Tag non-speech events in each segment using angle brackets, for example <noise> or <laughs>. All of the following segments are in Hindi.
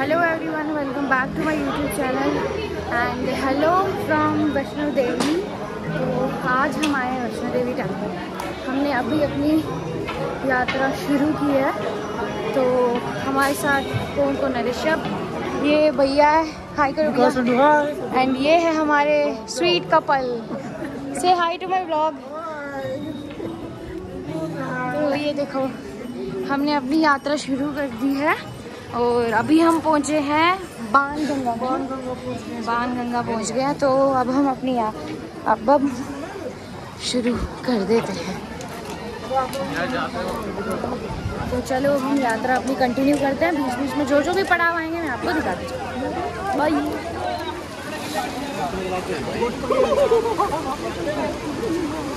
Hello everyone welcome back to my YouTube channel and hello from Vaishno Devi तो आज हम आए हैं वैष्णो देवी टेंपल हमने अभी अपनी यात्रा शुरू की है। तो हमारे साथ कौन कौन है ऋषभ? ये भैया है हाई करो एंड ये है हमारे स्वीट कपल से हाई टू माय ब्लॉग तो ये देखो हमने अपनी यात्रा शुरू कर दी है। और अभी हम पहुँचे हैं बाण गंगा बाण गंगा पहुँच हैं तो अब हम अपनी अब अब शुरू कर देते हैं। तो चलो, हम यात्रा अपनी कंटिन्यू करते हैं। बीच बीच में जो जो भी पड़ाव आएँगे, मैं आपको दिखाती हूँ। बाय <laughs>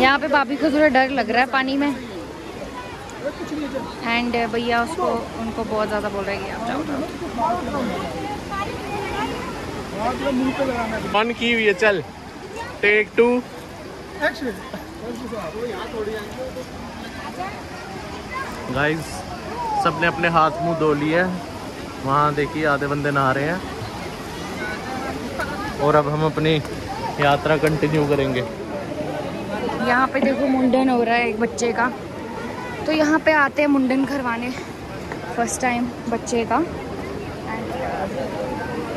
यहाँ पे भाभी को थोड़ा डर लग रहा है पानी में। एंड भैया उसको, उनको बहुत ज़्यादा बोल रहे हैं कि ऑन की हुई है, चल। टेक टू गाइस सबने अपने हाथ मुँह धो लिए। वहाँ देखिए, आधे बंदे नहा रहे हैं। और अब हम अपनी यात्रा कंटिन्यू करेंगे। यहाँ पे देखो मुंडन हो रहा है एक बच्चे का। तो यहाँ पे आते हैं मुंडन करवाने फ़र्स्ट टाइम बच्चे का।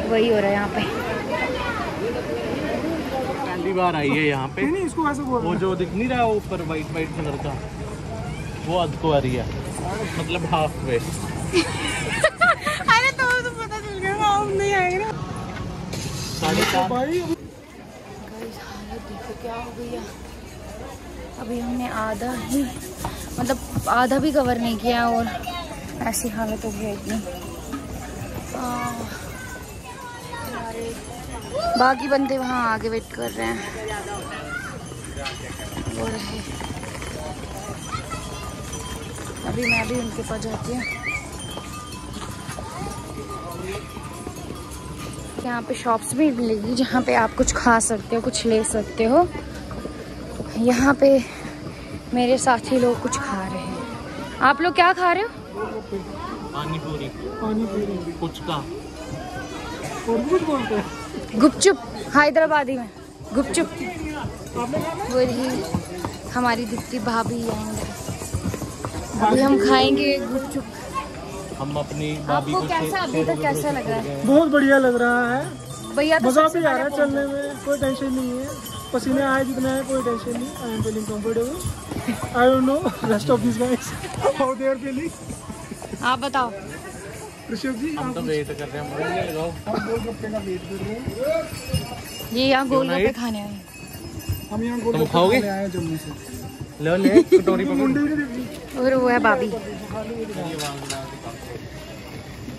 वही हो रहा है यहाँ पे। पहली बार आई है यहाँ पे। नहीं इसको ऐसे बोल वो जो दिख नहीं रहा ऊपर वाइट वाइट कलर का वो अध को आ रही है। मतलब हाफ़ वे क्या हो अभी हमने आधा ही मतलब आधा भी कवर नहीं किया और ऐसी हालत हो गई इतनी बाकी बंदे वहाँ आगे वेट कर रहे हैं। रहे। अभी मैं भी उनके पास जाती हूँ। यहाँ पे शॉप्स भी मिलेगी जहाँ पे आप कुछ खा सकते हो कुछ ले सकते हो। यहाँ पे मेरे साथी लोग कुछ खा रहे हैं। आप लोग क्या खा रहे हो? पानी पूरी पानी पी रहे कुछ का और कुछ बोलते हैं गुपचुप हैदराबादी में। गुपचुप। वही हमारी दीप्ति भाभी एंड अभी हम खाएँगे गुपचुप। हम अपनी भाभी आपको को कैसा अभी तक कैसा लग रहा है? बहुत बढ़िया लग रहा है। भैया तो मज़ा भी आ रहा है चलने में कोई टेंशन नहीं है। पसीने आए जितने आए कोई टेंशन नहीं। I am feeling comfortable I don't know rest of this guys how they are feeling आप बताओ। ऋषभ जी हम तो वेट कर रहे हैं लगाओ। आप गोलगप्पे का वेट कर रहे हैं। ये यहाँ गोलगप्पे खाने आए हैं। हम यहाँ गोलगप्पे खाओगे? खाने आए हैं जम्मू से। ले ले कटोरी <laughs> ही दिखती और वो है भाभी।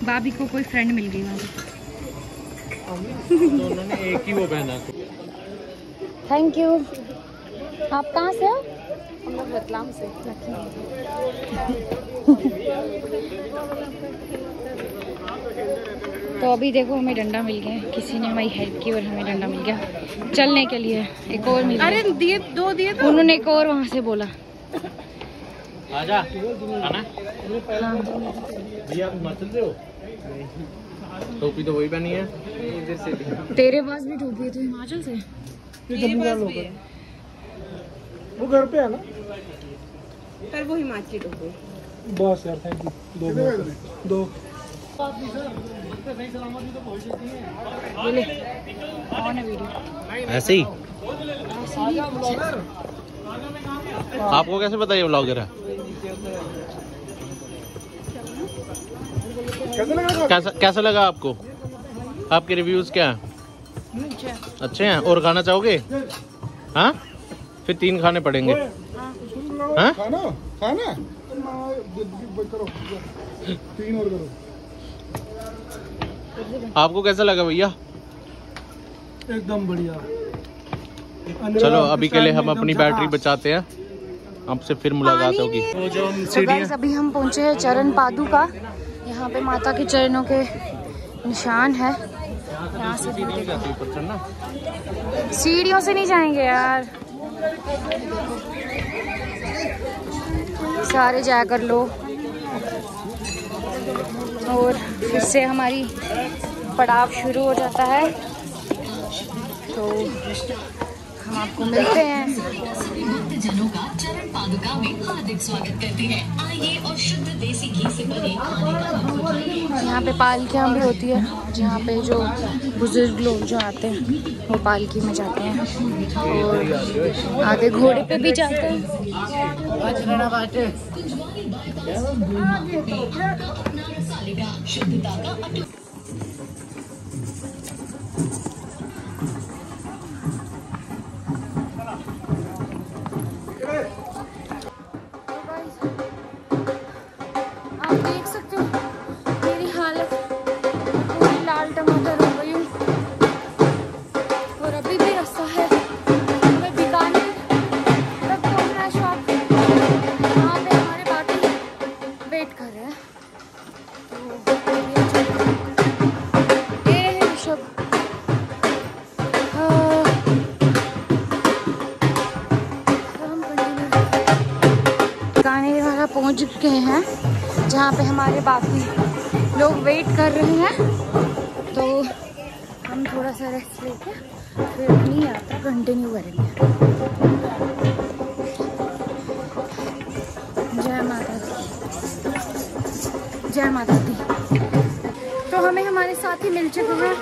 भाभी को कोई फ्रेंड मिल गई वहाँ एक ही वो पहना थैंक यू आप कहाँ से हो? हम लोग रतलाम से। तो अभी देखो हमें डंडा मिल गया किसी ने हमारी हेल्प की और हमें डंडा मिल गया। चलने के लिए एक और मिल। अरे दिए दो दिए तो। उन्होंने एक और वहाँ से बोला। आजा खाना हाँ। भैया हो टोपी तो वही पहनी है। इधर से तेरे पास भी टोपी है तो हिमाचल से? है। वो घर पे है ना? पर वो हिमाचली टोपी। बस यार थैंक यू दो। दो। है ऐसे ही? आपको कैसे पता ये ब्लॉगर है? कैसा कैसा लगा आपको? आपके रिव्यूज़ क्या हैं? अच्छा हैं? और खाना चाहोगे? हाँ? फिर तीन खाने पड़ेंगे। हाँ? खाना? खाना? तीन और करो। आपको कैसा लगा भैया? एकदम बढ़िया। चलो अभी के लिए हम अपनी बैटरी बचाते हैं। आपसे फिर मुलाकात होगी। तो अभी हम पहुँचे हैं चरण पादुका यहाँ पे माता के चरणों के निशान है। यहाँ से सीढ़ियों से नहीं जाएँगे यार। सारे जा कर लो। और फिर से हमारी पड़ाव शुरू हो जाता है। तो हम आपको मिलते हैं। जनों का चरण पादुका में हार्दिक स्वागत करते हैं। आइए और शुद्ध देसी घी से बने खाने का यहाँ पे पालकियाँ भी होती है जहाँ पे जो बुज़ुर्ग लोग जो आते हैं वो पालकी में जाते हैं। और आगे घोड़े पे भी जाते हैं। पहुँच गए हैं, जहाँ पे हमारे बाकी लोग वेट कर रहे हैं। तो हम थोड़ा सा रेस्ट लेके फिर अपनी यात्रा कंटिन्यू करेंगे। जय माता दी। जय माता दी। तो हमें हमारे साथी मिल चुके हैं।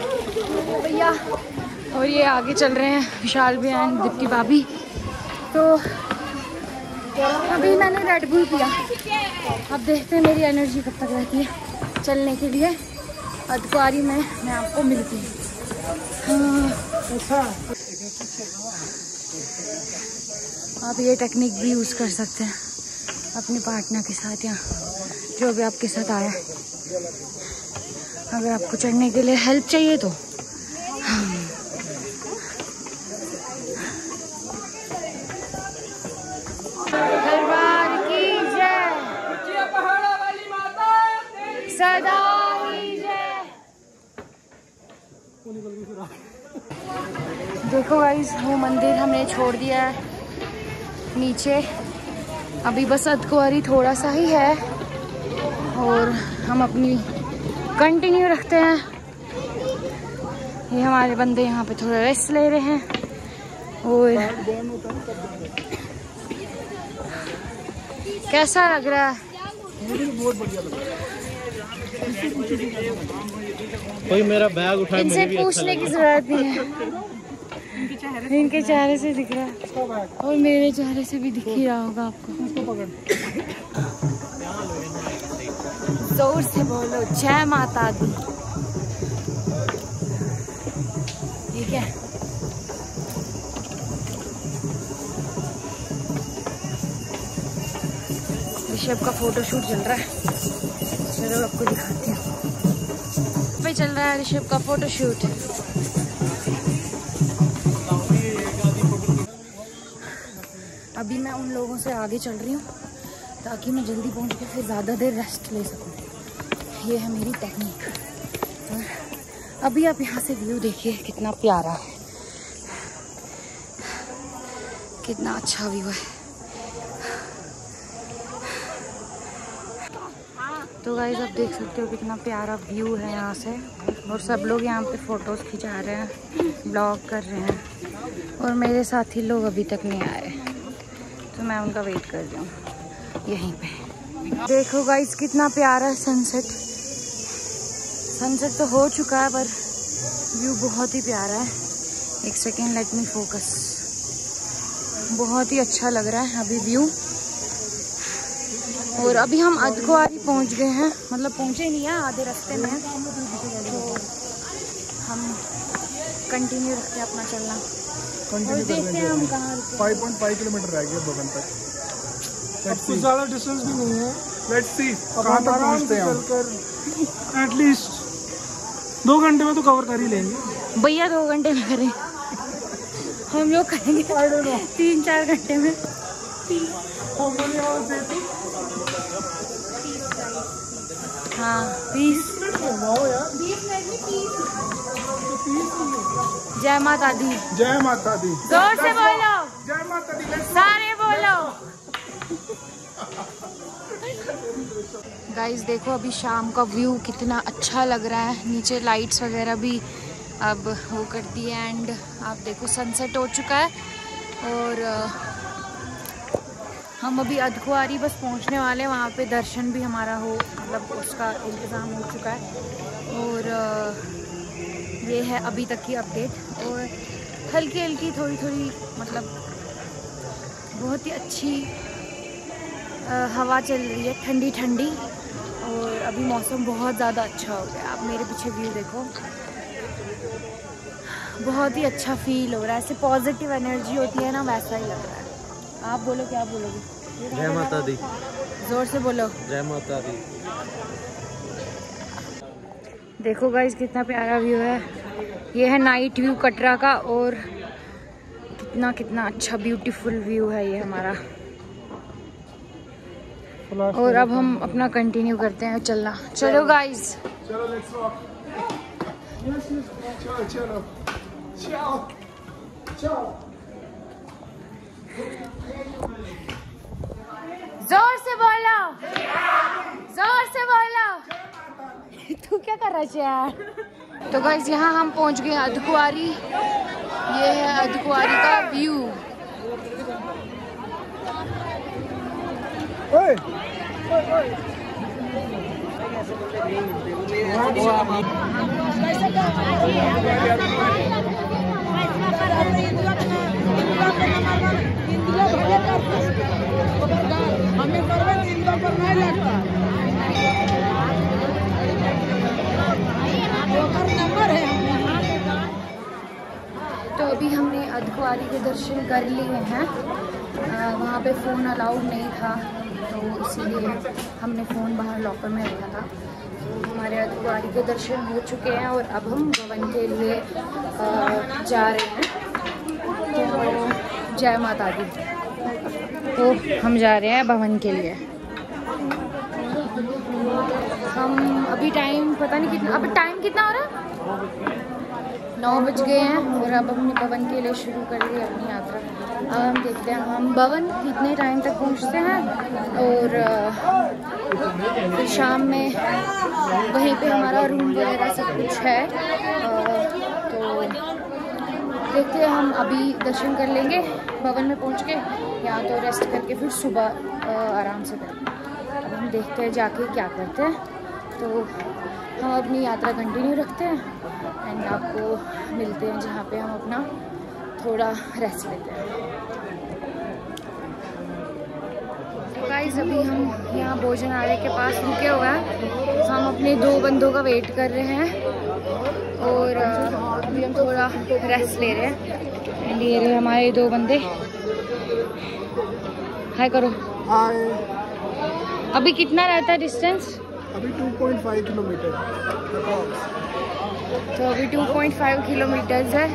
भैया, और ये आगे चल रहे हैं, विशाल भी एंड दीप्ति भाभी। तो अभी मैंने रेड बुल पिया। अब देखते हैं मेरी एनर्जी कब तक रहती है चलने के लिए। अधकुआरी में मैं आपको मिलती हूँ। हाँ। आप ये टेक्निक भी यूज़ कर सकते हैं अपने पार्टनर के साथ या जो भी आपके साथ आया। अगर आपको चढ़ने के लिए हेल्प चाहिए तो दरबार की जय सदा ही जय देखो गाइस वो मंदिर हमने छोड़ दिया है। नीचे। अभी बस अधकुआरी थोड़ा सा ही है। और हम अपनी कंटिन्यू रखते हैं। ये हमारे बंदे यहाँ पे थोड़ा रेस्ट ले रहे हैं। और कैसा लग रहा है? कोई मेरा बैग उठाए इनसे अच्छा पूछने की ज़रूरत नहीं है। इनके चेहरे से दिख रहा। है और मेरे चेहरे से भी दिख ही रहा होगा आपको। ज़ोर से बोलो जय माता दी। ठीक है? ऋषभ का फ़ोटो शूट चल रहा है। चलो आपको दिखाती हूँ। चल रहा है ऋषभ का फ़ोटो शूट अभी मैं उन लोगों से आगे चल रही हूँ, ताकि मैं जल्दी पहुँच के फिर ज़्यादा देर रेस्ट ले सकूँ। ये है मेरी टेक्निक अभी आप यहाँ से व्यू देखिए, कितना प्यारा है। कितना अच्छा व्यू है। तो गाइज़ आप देख सकते हो कितना प्यारा व्यू है यहाँ से। और सब लोग यहाँ पे फ़ोटोज़ खिंचा रहे हैं ब्लॉग कर रहे हैं। और मेरे साथी लोग अभी तक नहीं आए। तो मैं उनका वेट कर रही हूँ, यहीं पे। देखो गाइज़ कितना प्यारा सनसेट सनसेट तो हो चुका है, पर व्यू बहुत ही प्यारा है। एक सेकेंड लेट मी फोकस बहुत ही अच्छा लग रहा है अभी व्यू और अभी हम अधकुआरी पहुँच गए हैं। मतलब पहुँचे नहीं है आधे रास्ते में हैं। तो हम कंटिन्यू रखते हैं अपना चलना। और देखते हैं हम कहाँ फाइव पॉइंट फाइव किलोमीटर रह गया बगन तक। कुछ ज़्यादा डिस्टेंस भी नहीं है। लेट्स सी कहाँ तक पहुँचते हैं एटलीस्ट दो घंटे में तो कवर कर ही लेंगे। भैया दो घंटे में करें। हम लोग करेंगे तीन चार घंटे में। हाँ बीस। जय माता दी। जय माता दी। ज़ोर से बोलो। जय माता दी। सारे बोलो। गाइस देखो अभी शाम का व्यू कितना अच्छा लग रहा है। नीचे लाइट्स वगैरह भी अब वो कर दी है एंड आप देखो सनसेट हो चुका है। और हम अभी अधकुआरी बस पहुँचने वाले हैं, वहाँ पे दर्शन भी हमारा हो मतलब उसका इंतज़ाम हो चुका है। और ये है अभी तक की अपडेट। और हल्की हल्की थोड़ी थोड़ी मतलब बहुत ही अच्छी हवा चल रही है ठंडी ठंडी और अभी मौसम बहुत ज़्यादा अच्छा हो गया आप मेरे पीछे व्यू देखो। बहुत ही अच्छा फील हो रहा है। ऐसे पॉजिटिव एनर्जी होती है ना, वैसा ही लग रहा है। आप बोलो, क्या बोलोगे? जय माता दी। ज़ोर से बोलो। जय माता दी। देखो गाइस कितना प्यारा व्यू है। ये है नाइट व्यू कटरा का और कितना कितना अच्छा ब्यूटीफुल व्यू है ये हमारा। और अब हम अपना कंटिन्यू करते हैं चलना। चलो गाइस चलो लेट्स वॉक चलो चलो। चलो चलो। ज़ोर से बोलो। ज़ोर से बोलो। तू क्या कर रहा है यार? तो गाइस यहाँ हम पहुँच गए अधकुआरी। ये है अधकुआरी का व्यू ओए। अधकुआरी के दर्शन कर लिए हैं। वहाँ पे फ़ोन अलाउड नहीं था तो इसीलिए हमने फ़ोन बाहर लॉकर में रखा था। हमारे अधकुआरी के दर्शन हो चुके हैं और अब हम भवन के लिए जा रहे हैं। तो जय माता दी। तो हम जा रहे हैं भवन के लिए। हम अभी टाइम पता नहीं कितना अभी टाइम कितना हो रहा है? नौ बज गए हैं और अब हमने भवन के लिए शुरू कर दी अपनी यात्रा। अब हम देखते हैं, हम भवन कितने टाइम तक पहुँचते हैं और फिर शाम में वहीं पे हमारा रूम वगैरह सब कुछ है। तो देखते हैं, हम अभी दर्शन कर लेंगे भवन में पहुँच के यहाँ तो रेस्ट करके फिर सुबह आराम से करेंगे अब हम देखते हैं जाके क्या करते हैं। तो हम अपनी यात्रा कंटिन्यू रखते हैं। एंड आपको मिलते हैं जहाँ पे हम अपना थोड़ा रेस्ट लेते हैं। तो गाइस अभी हम यहाँ भोजन भोजनालय के पास रुके हुए हैं। हम अपने दो बंदों का वेट कर रहे हैं। और अभी हम थोड़ा रेस्ट ले रहे हैं। एंड ये रहे हमारे दो बंदे। हाय करो। हाय अभी कितना रहता है डिस्टेंस अभी 2.5 किलोमीटर। तो अभी 2.5 किलोमीटर्स है।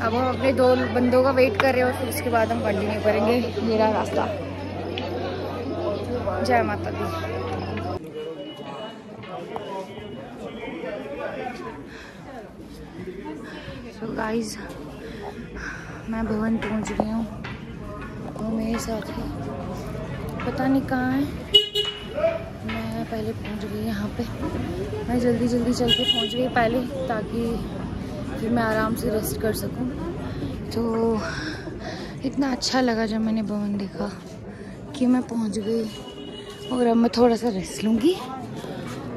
अब हम अपने दो बंदों का वेट कर रहे हैं और फिर उसके बाद हम कंटिन्यू करेंगे। मेरा रास्ता। जय माता दी। सो गाइस मैं भवन पहुँच गई हूँ। और मेरे साथ ही। पता नहीं कहाँ है। मैं पहले पहुँच गई यहाँ पे। मैं जल्दी जल्दी चल के पहुँच गई पहले, ताकि फिर मैं आराम से रेस्ट कर सकूँ। तो इतना अच्छा लगा जब मैंने भवन देखा कि मैं पहुँच गई। और अब मैं थोड़ा सा रेस्ट लूँगी।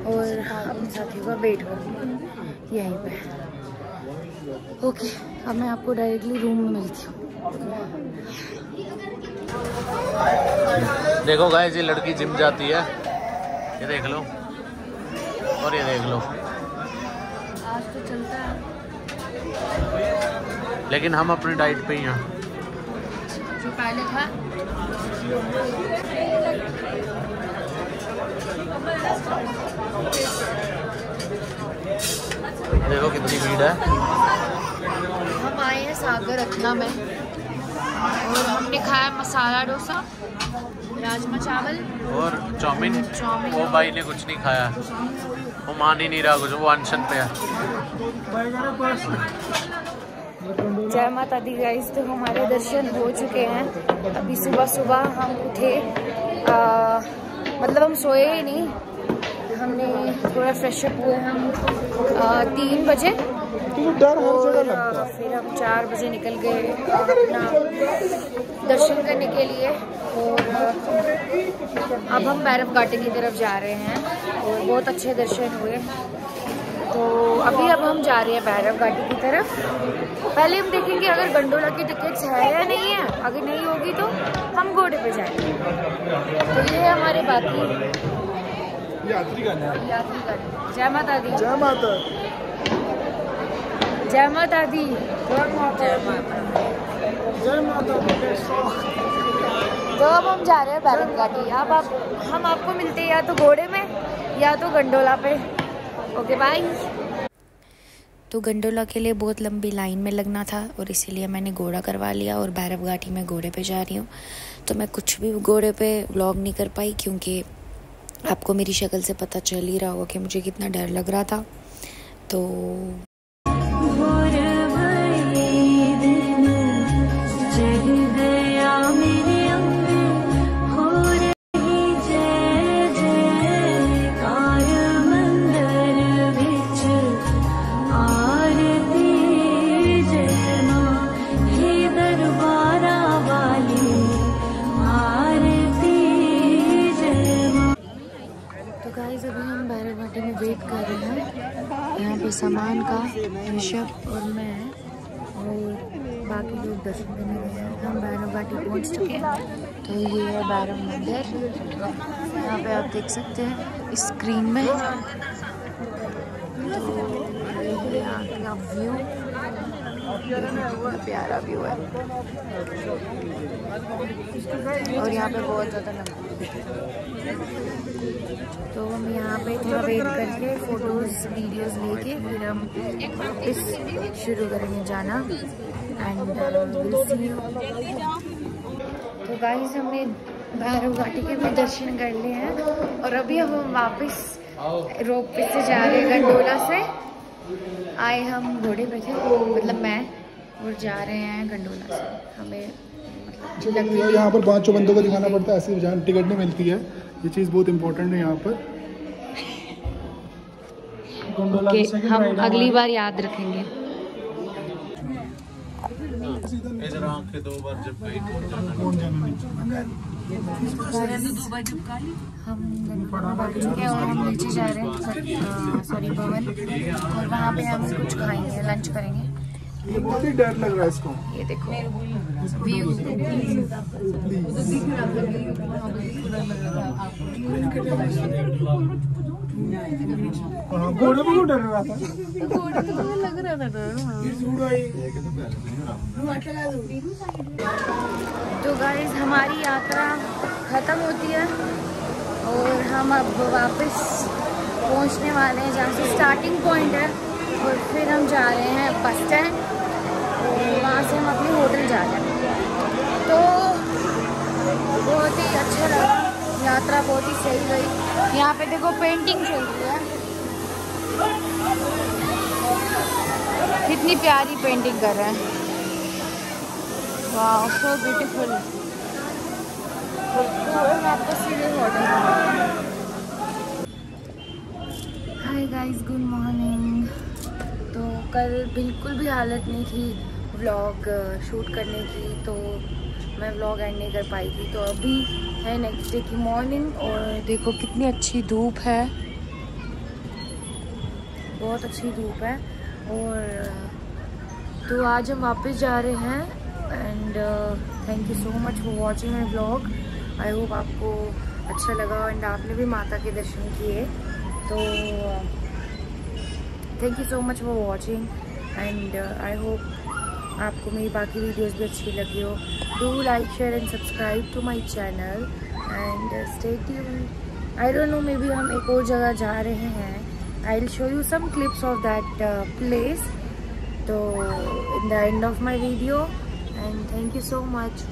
और अपने साथियों का वेट करूँगी। यहीं पे। ओके अब मैं आपको डायरेक्टली रूम में मिलती हूँ। देखो गाइस ये लड़की जिम जाती है। ये देख लो। और ये देख लो। आज तो चलता है। लेकिन हम अपनी डाइट पे ही हैं। जो पहले था। देखो कितनी भीड़ है। हम आए हैं सागर रत्ना में। और हमने खाया मसाला डोसा। राजमा चावल। और चाउमीन। चाउमीन। वो भाई ने कुछ नहीं खाया। वो मान ही नहीं रहा कुछ वो अनशन पे है। जय माता दी गाइस तो हमारे दर्शन हो चुके हैं। अभी सुबह सुबह हम उठे। आ, मतलब हम सोए ही नहीं। हमने थोड़ा फ्रेशअप हुए हम आ, तीन बजे। डर हर जगह लगता आ, फिर हम चार बजे निकल गए अपना दर्शन करने के लिए और अब हम भैरव घाटी की तरफ़ जा रहे हैं और बहुत अच्छे दर्शन हुए। तो अभी अब हम जा रहे हैं भैरव घाटी की तरफ़। पहले हम देखेंगे अगर गंडोला की टिकट्स है या नहीं है। अगर नहीं होगी तो हम घोड़े पे जाएँगे। तो ये है हमारे बाकी यात्री यात्री का जय माता दी। जय माता जय माता दी। जय माता जय माता तो अब हम जा रहे हैं बैरन घाटी अब आप हम आपको मिलते हैं या तो घोड़े में या तो गंडोला पे। ओके बाय तो गंडोला के लिए बहुत लंबी लाइन में लगना था और इसीलिए मैंने घोड़ा करवा लिया और भैरव घाटी में घोड़े पे जा रही हूँ। तो मैं कुछ भी घोड़े पे व्लॉग नहीं कर पाई क्योंकि आपको मेरी शक्ल से पता चल ही रहा होगा कि मुझे कितना डर लग रहा था। तो वेट कर रहे हैं। पे सामान का ऋषभ और मैं और बाकी लोग दर्शन करने गए हैं। हम भैरव घाटी पहुँच चुके हैं। तो ये है भैरव मंदिर। यहाँ पे आप देख सकते हैं स्क्रीन में। तो यहाँ का व्यू प्यारा व्यू है। और यहाँ पे बहुत ज़्यादा लंबा तो हम यहाँ पे थोड़ा वेट करके फ़ोटोज़ वीडियोस लेके फिर हम इस शुरू करेंगे जाना एंड यू तो गाइस हमने भैरव घाटी के भी दर्शन कर लिए हैं और अभी अब हम वापस रोप पे से जा रहे हैं गंडोला से। आए हम घोड़े पे थे मतलब मैं, और जा रहे हैं गंडोला से। हमें तो यहाँ पर पाँचों बंदों को दिखाना पड़ता है ऐसे जहाँ टिकट नहीं मिलती है। ये चीज़ बहुत इंपॉर्टेंट है यहाँ पर। second हम अगली बार याद रखेंगे। इधर आँखें दो बार जब गई कौन जाना नहीं। हम गंडोला पहुँच चुके और हम नीचे जा रहे हैं सॉरी भवन और वहाँ पे हम कुछ खाएँगे लंच करेंगे। ये बहुत ही डर लग रहा है इसको। ये देखो। व्यू हाँ, घोड़े पे क्यों डर रहा था? तो गाइस हमारी यात्रा ख़त्म होती है और हम अब वापस पहुँचने वाले हैं जहाँ से स्टार्टिंग पॉइंट है और फिर हम जा रहे हैं बस स्टैंड वहाँ से हम अपने होटल जा रहे हैं। तो बहुत ही अच्छा लगा। यात्रा बहुत ही सही गई यहाँ पे देखो पेंटिंग चल रही है। कितनी प्यारी पेंटिंग कर रहे हैं। वाह so beautiful hi guys good morning तो कल बिल्कुल भी हालत नहीं थी। व्लॉग शूट करने की तो मैं व्लॉग एंड नहीं कर पाई थी। तो अभी है नेक्स्ट डे की मॉर्निंग और देखो कितनी अच्छी धूप है। बहुत अच्छी धूप है और तो आज हम वापस जा रहे हैं and thank you so much for watching my blog I hope आपको अच्छा लगा एंड आपने भी माता के दर्शन किए। तो thank you so much for watching and I hope आपको मेरी बाकी वीडियोस भी अच्छी लगी हो do like share and subscribe to my channel and stay tuned I don't know maybe हम एक और जगह जा रहे हैं। I will show you some clips of that place तो in the end of my video and thank you so much.